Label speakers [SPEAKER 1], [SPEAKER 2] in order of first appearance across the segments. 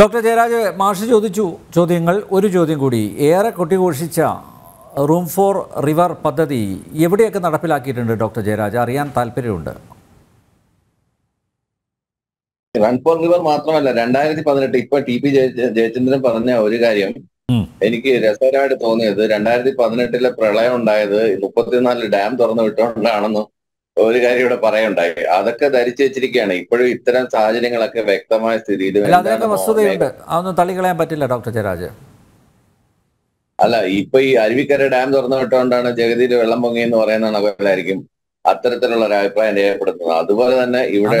[SPEAKER 1] Doctor Jayaraj മാഷ് ചോദിച്ചു ചോദ്യങ്ങൾ. ഒരു ചോദ്യം കൂടി. ഏറെ കൊട്ടിഘോഷിച്ച റൂം ഫോർ റിവർ പദ്ധതി എവിടെയൊക്കെ നടപ്പിലാക്കിയിട്ടുണ്ട് ഡോക്ടർ ജയരാജ്? അറിയാൻ താല്പര്യമുണ്ട്.
[SPEAKER 2] റൺ ഫോർ റിവർ മാത്രമല്ല രണ്ടായിരത്തി പതിനെട്ട് ഇപ്പൊ ടി പി ജയചന്ദ്രൻ പറഞ്ഞ ഒരു കാര്യം എനിക്ക് രസകരമായിട്ട് തോന്നിയത്. രണ്ടായിരത്തി പതിനെട്ടിലെ പ്രളയം ഉണ്ടായത് മുപ്പത്തിനാല് ഡാം തുറന്നു വിട്ടുകൊണ്ടാണെന്ന് ഒരു കാര്യം ഇവിടെ പറയുണ്ടായി. അതൊക്കെ ധരിച്ചു വെച്ചിരിക്കുകയാണ്. ഇപ്പോഴും ഇത്തരം സാഹചര്യങ്ങളൊക്കെ വ്യക്തമായ സ്ഥിതിയിൽ
[SPEAKER 1] അതിനൊക്കെ വസ്തുതയുണ്ട്. അതൊന്നും തള്ളിക്കളയാൻ പറ്റില്ല ഡോക്ടർ ജയരാജ്.
[SPEAKER 2] അല്ല ഇപ്പൊ ഈ അരുവിക്കര ഡാം തുറന്നു വിട്ടുകൊണ്ടാണ് ജഗതിയിൽ വെള്ളം പൊങ്ങി എന്ന് പറയുന്ന അവരായിരിക്കും അത്തരത്തിലുള്ള ഒരു അഭിപ്രായം രേഖപ്പെടുത്തുന്നത്. അതുപോലെ തന്നെ ഇവിടെ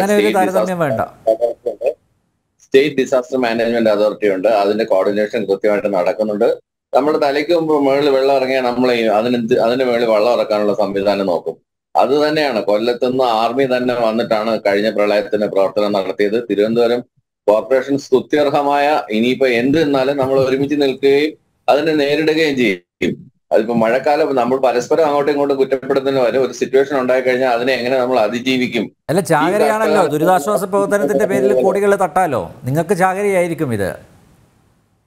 [SPEAKER 2] സ്റ്റേറ്റ് ഡിസാസ്റ്റർ മാനേജ്മെന്റ് അതോറിറ്റി ഉണ്ട് അതിന്റെ കോർഡിനേഷൻ കൃത്യമായിട്ട് നടക്കുന്നുണ്ട്. നമ്മുടെ തലയ്ക്ക് മുമ്പ് മുകളിൽ വെള്ളം ഇറങ്ങിയാൽ നമ്മൾ അതിന് അതിന് മുകളിൽ വെള്ളം ഇറക്കാനുള്ള സംവിധാനം നോക്കും. അത് തന്നെയാണ്. കൊല്ലത്തുനിന്ന് ആർമി തന്നെ വന്നിട്ടാണ് കഴിഞ്ഞ പ്രളയത്തിന് പ്രവർത്തനം നടത്തിയത്. തിരുവനന്തപുരം കോർപ്പറേഷൻ സ്തുത്യർഹമായ ഇനിയിപ്പോ എന്ത് എന്നാലും നമ്മൾ ഒരുമിച്ച് നിൽക്കുകയും അതിനെ നേരിടുകയും ചെയ്യും. അതിപ്പോ മഴക്കാലം നമ്മൾ പരസ്പരം അങ്ങോട്ടും ഇങ്ങോട്ടും കുറ്റപ്പെടുത്തുന്ന വരെ ഒരു സിറ്റുവേഷൻ ഉണ്ടായി കഴിഞ്ഞാൽ അതിനെ എങ്ങനെ നമ്മൾ അതിജീവിക്കും?
[SPEAKER 1] അല്ല ചാകരയാണല്ലോ. ദുരിതാശ്വാസ പ്രവർത്തനത്തിന്റെ പേരിൽ കോടികൾ തട്ടാലോ? നിങ്ങൾക്ക് ചാകരയായിരിക്കും ഇത്.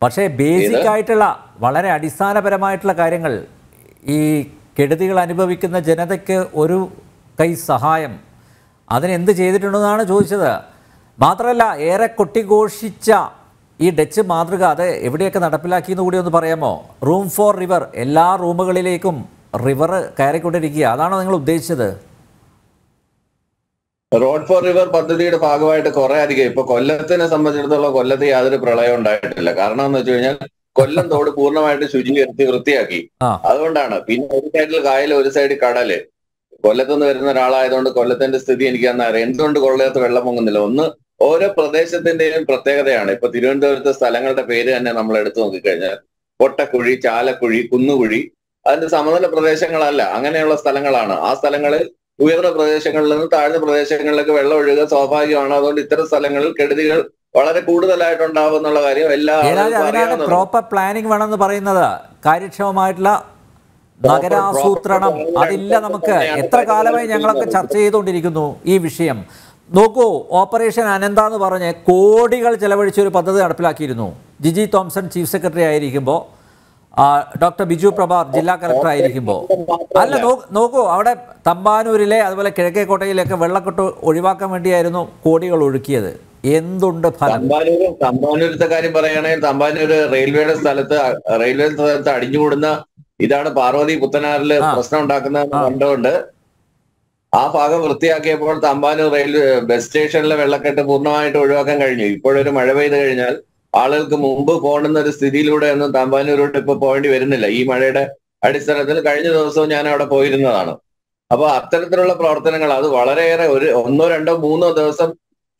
[SPEAKER 1] പക്ഷേ ബേസിക് ആയിട്ടുള്ള വളരെ അടിസ്ഥാനപരമായിട്ടുള്ള കാര്യങ്ങൾ ഈ കെടുതികൾ അനുഭവിക്കുന്ന ജനതയ്ക്ക് ഒരു കൈ സഹായം. അതിനെന്ത് ചെയ്തിട്ടുണ്ടെന്നാണ് ചോദിച്ചത്. മാത്രമല്ല ഏറെ കൊട്ടിഘോഷിച്ച ഈ ഡച്ച് മാതൃക അത് എവിടെയൊക്കെ നടപ്പിലാക്കിയെന്ന് കൂടി ഒന്ന് പറയാമോ? Room for river. എല്ലാ റൂമുകളിലേക്കും റിവർ കയറിക്കൊണ്ടിരിക്കുക. അതാണോ നിങ്ങൾ ഉദ്ദേശിച്ചത്?
[SPEAKER 2] റോഡ് ഫോർ റിവർ പദ്ധതിയുടെ ഭാഗമായിട്ട് കുറെ അധികം ഇപ്പൊ കൊല്ലത്തിനെ സംബന്ധിച്ചിടത്തോളം കൊല്ലത്ത് യാതൊരു പ്രളയം ഉണ്ടായിട്ടില്ല. കാരണം എന്ന് വെച്ച് കഴിഞ്ഞാൽ കൊല്ലം തോട് പൂർണമായിട്ട് ശുചീകരിച്ച് വൃത്തിയാക്കി. അതുകൊണ്ടാണ്. പിന്നെ ഒരു സൈഡിൽ കായൽ ഒരു സൈഡിൽ കടൽ. കൊല്ലത്തുനിന്ന് വരുന്ന ഒരാളായതുകൊണ്ട് കൊല്ലത്തിന്റെ സ്ഥിതി എനിക്ക് അന്ന് അറിയാം. എന്തുകൊണ്ട് കൊല്ലത്ത് വെള്ളം പൊങ്ങുന്നില്ല ഒന്ന് ഓരോ പ്രദേശത്തിന്റെയും പ്രത്യേകതയാണ്. ഇപ്പൊ തിരുവനന്തപുരത്തെ സ്ഥലങ്ങളുടെ പേര് തന്നെ നമ്മൾ എടുത്തു നോക്കിക്കഴിഞ്ഞാൽ പൊട്ടക്കുഴി ചാലക്കുഴി കുന്നുകുഴി. അതിന്റെ സമതല പ്രദേശങ്ങളല്ല. അങ്ങനെയുള്ള സ്ഥലങ്ങളാണ്. ആ സ്ഥലങ്ങളിൽ ഉയർന്ന പ്രദേശങ്ങളിൽ നിന്ന് താഴ്ന്ന പ്രദേശങ്ങളിലേക്ക് വെള്ളം ഒഴുകുക സ്വാഭാവികമാണ്. അതുകൊണ്ട് ഇത്തരം സ്ഥലങ്ങളിൽ കെടുതികൾ വളരെ കൂടുതലായിട്ടുണ്ടാവും എന്നുള്ള കാര്യം എല്ലാ.
[SPEAKER 1] പ്രോപ്പർ പ്ലാനിംഗ് വേണമെന്ന് പറയുന്നത് കാര്യക്ഷമമായിട്ടുള്ള നഗരാസൂത്രണം അതില്ല നമുക്ക്. എത്ര കാലമായി ഞങ്ങളൊക്കെ ചർച്ച ചെയ്തുകൊണ്ടിരിക്കുന്നു ഈ വിഷയം. നോക്കൂ ഓപ്പറേഷൻ അനന്ത എന്ന് പറഞ്ഞ് കോടികൾ ചെലവഴിച്ച ഒരു പദ്ധതി നടപ്പിലാക്കിയിരുന്നു. ജിജി തോംസൺ ചീഫ് സെക്രട്ടറി ആയിരിക്കുമ്പോൾ ഡോക്ടർ ബിജു പ്രഭാർ ജില്ലാ കളക്ടർ ആയിരിക്കുമ്പോൾ അല്ല നോക്കൂ അവിടെ തമ്പാനൂരിലെ അതുപോലെ കിഴക്കേക്കോട്ടയിലൊക്കെ വെള്ളക്കെട്ട് ഒഴിവാക്കാൻ വേണ്ടിയായിരുന്നു കോടികൾ ഒഴുക്കിയത്. എന്തുണ്ട് തമ്പാനൂർ
[SPEAKER 2] തമ്പാനൂര് തമ്പാനൂരത്തെ കാര്യം പറയുകയാണെങ്കിൽ തമ്പാനൂര് റെയിൽവേയുടെ സ്ഥലത്ത് റെയിൽവേ സ്ഥലത്ത് അടിഞ്ഞുകൂടുന്ന ഇതാണ് പാർവതി
[SPEAKER 1] പുത്തനാറിൽ
[SPEAKER 2] പ്രശ്നം ഉണ്ടാക്കുന്ന. കണ്ടുകൊണ്ട് ആ ഭാഗം വൃത്തിയാക്കിയപ്പോൾ തമ്പാനൂർ റെയിൽവേ ബസ് സ്റ്റേഷനിലെ വെള്ളക്കെട്ട് പൂർണമായിട്ട് ഒഴിവാക്കാൻ കഴിഞ്ഞു. ഇപ്പോഴൊരു മഴ പെയ്ത് കഴിഞ്ഞാൽ ആളുകൾക്ക് മുമ്പ് പോകണമെന്ന ഒരു സ്ഥിതിയിലൂടെ ഒന്നും തമ്പാനൂരോട്ട് ഇപ്പൊ പോകേണ്ടി വരുന്നില്ല. ഈ മഴയുടെ അടിസ്ഥാനത്തിൽ കഴിഞ്ഞ ദിവസവും ഞാൻ അവിടെ പോയിരുന്നതാണ്. അപ്പൊ അത്തരത്തിലുള്ള പ്രവർത്തനങ്ങൾ അത് വളരെയേറെ ഒരു ഒന്നോ രണ്ടോ മൂന്നോ ദിവസം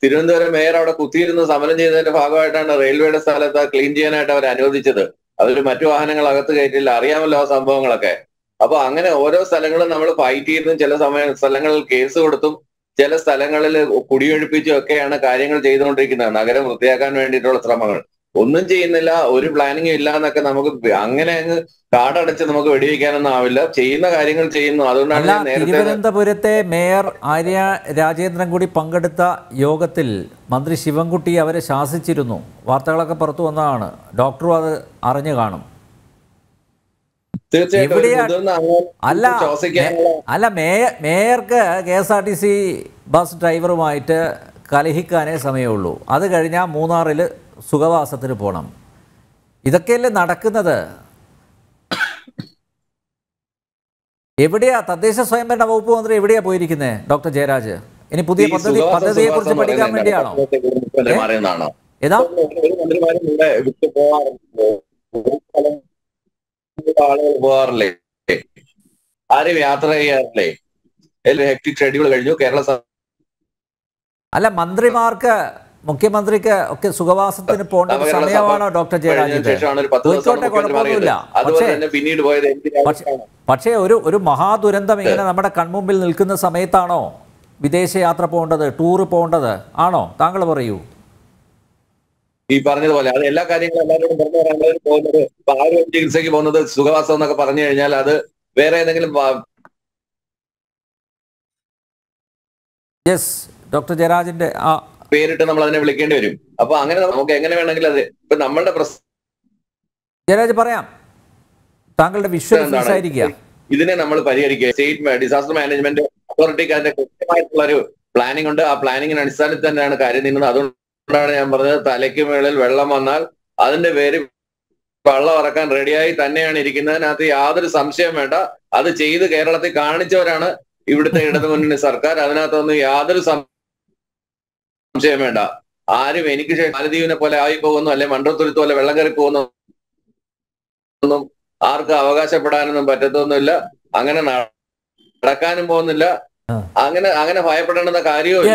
[SPEAKER 2] തിരുവനന്തപുരം മേയർ അവിടെ കുത്തിയിരുന്ന് സമരം ചെയ്യുന്നതിന്റെ ഭാഗമായിട്ടാണ് റെയിൽവേയുടെ സ്ഥലത്ത് ക്ലീൻ ചെയ്യാനായിട്ട് അവർ അനുവദിച്ചത്. അതിൽ മറ്റു വാഹനങ്ങൾ അകത്ത് കയറ്റില്ല. അറിയാമല്ലോ ആ സംഭവങ്ങളൊക്കെ. അപ്പൊ അങ്ങനെ ഓരോ സ്ഥലങ്ങളും നമ്മൾ ഫൈറ്റ് ചെയ്തും ചില സമയ സ്ഥലങ്ങളിൽ കേസ് കൊടുത്തും ചില സ്ഥലങ്ങളിൽ കുടിയൊഴിപ്പിച്ചും ഒക്കെയാണ് കാര്യങ്ങൾ ചെയ്തുകൊണ്ടിരിക്കുന്നത്. നഗരം വൃത്തിയാക്കാൻ വേണ്ടിയിട്ടുള്ള ശ്രമങ്ങൾ. ഒന്നും ചെയ്യുന്നില്ല ഒരു പ്ലാനിങ്ങും ഇല്ല എന്നൊക്കെ നമുക്ക് അങ്ങനെ അങ്ങ് കാടടച്ച് നമുക്ക് വെടിവെക്കാനൊന്നും ആവില്ല. ചെയ്യുന്ന കാര്യങ്ങൾ ചെയ്യുന്നു. അതുകൊണ്ടാണ്
[SPEAKER 1] തിരുവനന്തപുരത്തെ മേയർ ആര്യ രാജേന്ദ്രൻ കൂടി പങ്കെടുത്ത യോഗത്തിൽ മന്ത്രി ശിവൻകുട്ടി അവരെ ശാസിച്ചിരുന്നു. വാർത്തകളൊക്കെ പുറത്തു വന്നതാണ്. ഡോക്ടറും അത് അറിഞ്ഞു കാണും. അല്ല അല്ല mayor മേയർക്ക് K S R T C bus ഡ്രൈവറുമായിട്ട് കലഹിക്കാനേ സമയമുള്ളൂ. അത് കഴിഞ്ഞാൽ മൂന്നാറിൽ സുഖവാസത്തിന് പോകണം ഇതൊക്കെയല്ലേ നടക്കുന്നത്? എവിടെയാ തദ്ദേശ സ്വയംഭരണ വകുപ്പ് മന്ത്രി എവിടെയാ പോയിരിക്കുന്നത് ഡോക്ടർ ജയരാജ്? ഇനി പുതിയ പദ്ധതി പദ്ധതിയെ കുറിച്ച് പഠിക്കാൻ വേണ്ടിയാണോ? ഏതാ?
[SPEAKER 2] ആളുകൾ പോകാറില്ലേ? ആരും യാത്ര ചെയ്യാറില്ലേ? ഹെക്ടിക് ഷെഡ്യൂൾ കഴിഞ്ഞു. കേരള
[SPEAKER 1] അല്ല മന്ത്രിമാർക്ക് മുഖ്യമന്ത്രിക്ക് ഒക്കെ സുഖവാസത്തിന് പോകേണ്ട ഒരു സമയമാണോ ഡോക്ടർ ജയരാജ്
[SPEAKER 2] കഴിഞ്ഞതിന് ഒരു പത്ത് ദിവസം
[SPEAKER 1] പോയിക്കോട്ടെ
[SPEAKER 2] മുഖ്യമന്ത്രി മാറിയത്
[SPEAKER 1] കുഴപ്പമൊന്നുമില്ല. പക്ഷേ പക്ഷേ ഒരു ഒരു മഹാദുരന്തം ഇങ്ങനെ നമ്മുടെ കൺമുമ്പിൽ നിൽക്കുന്ന സമയത്താണോ വിദേശയാത്ര പോകേണ്ടത് ടൂറ് പോകേണ്ടത്? ആണോ? താങ്കൾ പറയൂ.
[SPEAKER 2] ഈ പറഞ്ഞതുപോലെ അത് എല്ലാ കാര്യങ്ങളും എല്ലാവരോടും പറഞ്ഞു തരാൻ പോകുന്നത് ഇപ്പൊ ആരോഗ്യ ചികിത്സയ്ക്ക് പോകുന്നത് സുഖവാസം എന്നൊക്കെ പറഞ്ഞു കഴിഞ്ഞാൽ അത് വേറെ ഏതെങ്കിലും
[SPEAKER 1] യെസ് ഡോക്ടർ ജയരാജിന്റെ ആ
[SPEAKER 2] പേരിട്ട് നമ്മൾ അതിനെ വിളിക്കേണ്ടി വരും. അപ്പൊ അങ്ങനെ നമുക്ക് എങ്ങനെ വേണമെങ്കിൽ അത് ഇപ്പൊ നമ്മളുടെ പ്രശ്നം
[SPEAKER 1] ജയരാജ് പറയാം. താങ്കളുടെ
[SPEAKER 2] എന്താണ്? ഇതിനെ നമ്മൾ പരിഹരിക്കുക. സ്റ്റേറ്റ് ഡിസാസ്റ്റർ മാനേജ്മെന്റ് അതോറിറ്റിക്ക് അതിന്റെ കൃത്യമായിട്ടുള്ള ഒരു പ്ലാനിംഗ് ഉണ്ട്. ആ പ്ലാനിങ്ങിന് അടിസ്ഥാനത്തിൽ തന്നെയാണ് കാര്യം നീങ്ങുന്നത് അതുകൊണ്ടാണ് ഞാൻ പറഞ്ഞത് തലയ്ക്ക് മുകളിൽ വെള്ളം വന്നാൽ അതിന്റെ പേര് വെള്ളം ഇറക്കാൻ റെഡിയായി തന്നെയാണ് ഇരിക്കുന്നത്. അതിനകത്ത് യാതൊരു സംശയം വേണ്ട. അത് ചെയ്ത് കേരളത്തിൽ കാണിച്ചവരാണ് ഇവിടുത്തെ ഇടതു മുന്നണി സർക്കാർ. അതിനകത്തൊന്നും യാതൊരു സംശയം വേണ്ട. ആരും എനിക്ക് മാലദ്വീപിനെ പോലെ ആയി പോകുന്നു അല്ലെ മണ്ടത്തുരുത്ത് പോലെ വെള്ളം കയറി പോകുന്നു ഒന്നും ആർക്കും അവകാശപ്പെടാനൊന്നും പറ്റത്തൊന്നുമില്ല. അങ്ങനെ നടക്കാനും പോകുന്നില്ല. അങ്ങനെ അങ്ങനെ ഭയപ്പെടേണ്ടുന്ന കാര്യവും